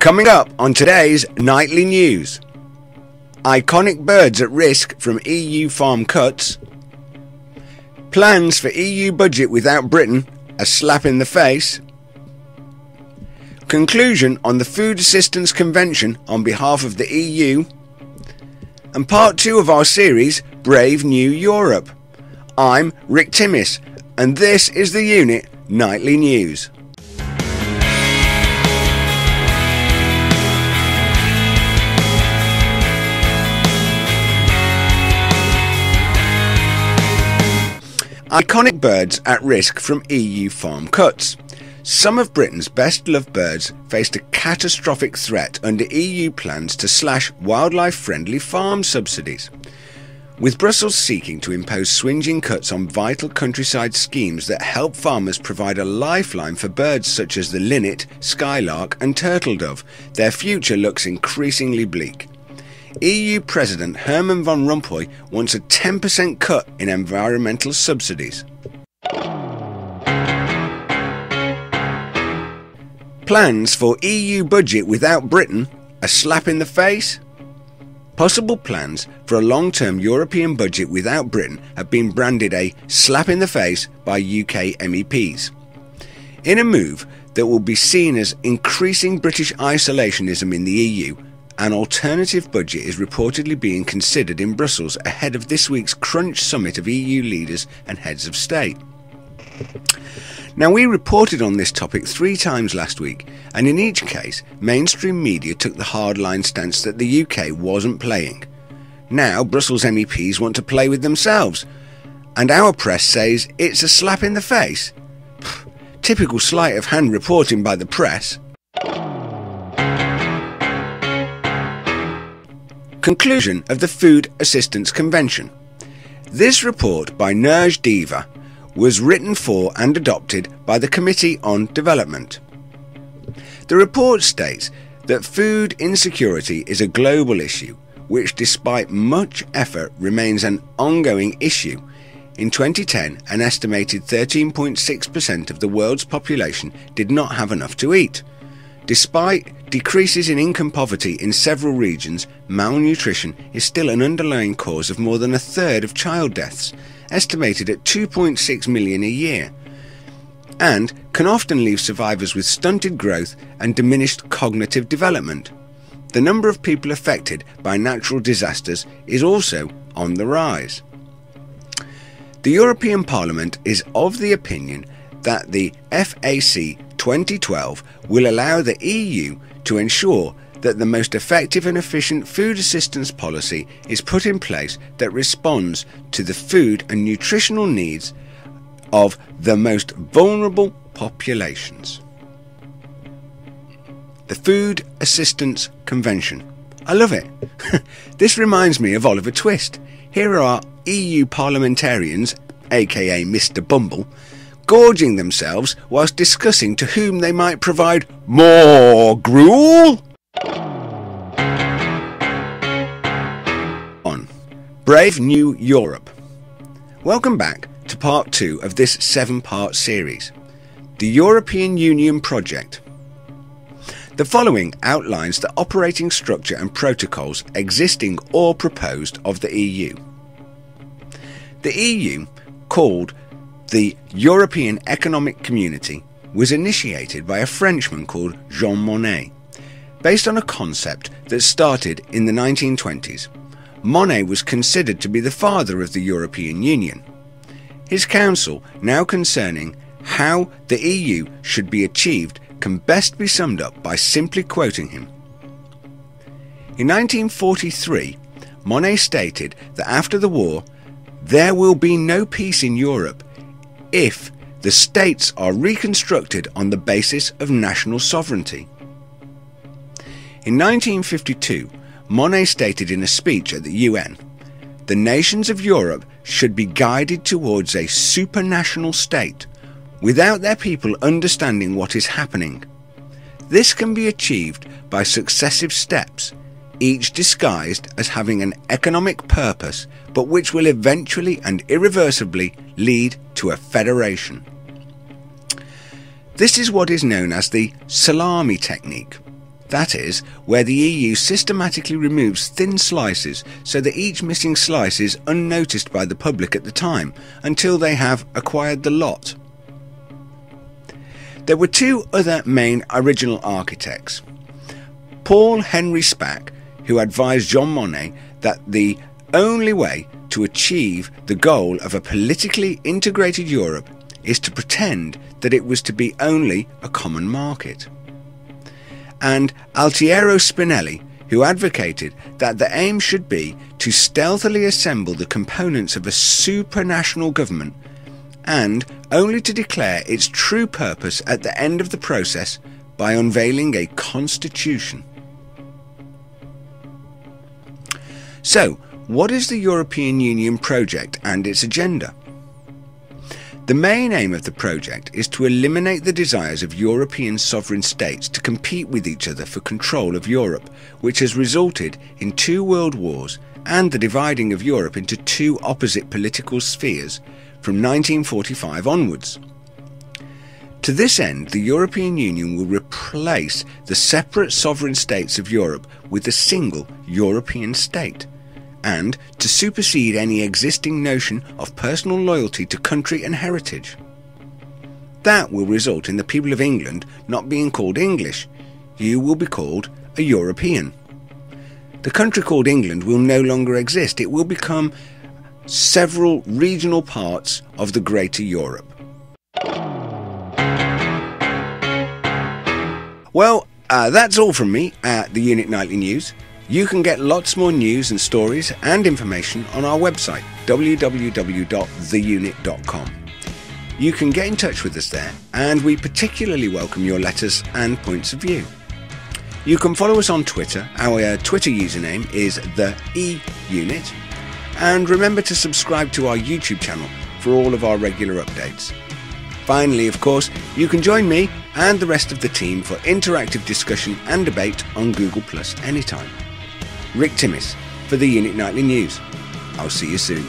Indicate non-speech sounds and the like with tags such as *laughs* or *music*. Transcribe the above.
Coming up on today's nightly news iconic birds at risk from EU farm cuts, plans for EU budget without Britain, a slap in the face, conclusion on the Food Assistance Convention on behalf of the EU, and part two of our series, Brave New Europe. I'm Rick Timmis, and this is the EUnit Nightly News. Iconic birds at risk from EU farm cuts. Some of Britain's best loved birds faced a catastrophic threat under EU plans to slash wildlife friendly farm subsidies. With Brussels seeking to impose swinging cuts on vital countryside schemes that help farmers provide a lifeline for birds such as the linnet, skylark, and turtle dove, their future looks increasingly bleak. EU President Herman Van Rompuy wants a 10% cut in environmental subsidies. Plans for EU budget without Britain, a slap in the face? Possible plans for a long term European budget without Britain have been branded a slap in the face by UK MEPs. In a move that will be seen as increasing British isolationism in the EU, an alternative budget is reportedly being considered in Brussels ahead of this week's Crunch summit of EU leaders and heads of state. Now, we reported on this topic three times last week, and in each case, mainstream media took the hardline stance that the UK wasn't playing. Now, Brussels MEPs want to play with themselves, and our press says it's a slap in the face. Typical sleight of hand reporting by the press. Conclusion of the Food Assistance Convention. This report by Nirj Deva was written for and adopted by the Committee on Development. The report states that food insecurity is a global issue which, despite much effort, remains an ongoing issue. In 2010, an estimated 13.6% of the world's population did not have enough to eat. Despite decreases in income poverty in several regions, malnutrition is still an underlying cause of more than a third of child deaths, estimated at 2.6 million a year, and can often leave survivors with stunted growth and diminished cognitive development. The number of people affected by natural disasters is also on the rise. The European Parliament is of the opinion that the FAC 2012 will allow the EU to ensure that the most effective and efficient food assistance policy is put in place that responds to the food and nutritional needs of the most vulnerable populations. The Food Assistance Convention. I love it. *laughs* this reminds me of Oliver Twist. Here are EU parliamentarians, aka Mr. Bumble, gorging themselves whilst discussing to whom they might provide more gruel? On Brave New Europe. Welcome back to part two of this seven part series The European Union Project. The following outlines the operating structure and protocols existing or proposed of the EU. The EU, called the European Economic Community was initiated by a Frenchman called Jean Monnet. Based on a concept that started in the 1920s, Monnet was considered to be the father of the European Union. His counsel, now concerning how the EU should be achieved, can best be summed up by simply quoting him. In 1943, Monnet stated that after the war, there will be no peace in Europe if the states are reconstructed on the basis of national sovereignty. In 1952, Monnet stated in a speech at the UN the nations of Europe should be guided towards a supranational state without their people understanding what is happening. This can be achieved by successive steps, each disguised as having an economic purpose, but which will eventually and irreversibly lead to a federation. This is what is known as the salami technique. That is, where the EU systematically removes thin slices so that each missing slice is unnoticed by the public at the time until they have acquired the lot. There were two other main original architects. Paul-Henri Spaak, who advised Jean Monnet that the only way to achieve the goal of a politically integrated Europe is to pretend that it was to be only a common market. And Altiero Spinelli, who advocated that the aim should be to stealthily assemble the components of a supranational government and only to declare its true purpose at the end of the process by unveiling a constitution. So, what is the European Union project and its agenda? The main aim of the project is to eliminate the desires of European sovereign states to compete with each other for control of Europe, which has resulted in two world wars and the dividing of Europe into two opposite political spheres from 1945 onwards. To this end, the European Union will replace the separate sovereign states of Europe with a single European state and to supersede any existing notion of personal loyalty to country and heritage. That will result in the people of England not being called English. You will be called a European. The country called England will no longer exist. It will become several regional parts of the Greater Europe. Well, uh, that's all from me at the EUnit Nightly News. You can get lots more news and stories and information on our website, www.theunit.com. You can get in touch with us there, and we particularly welcome your letters and points of view. You can follow us on Twitter. Our uh, Twitter username is the E Unit, and remember to subscribe to our YouTube channel for all of our regular updates. Finally, of course, you can join me and the rest of the team for interactive discussion and debate on Google Plus anytime. Rick Timmis for the EUnit Nightly News. I'll see you soon.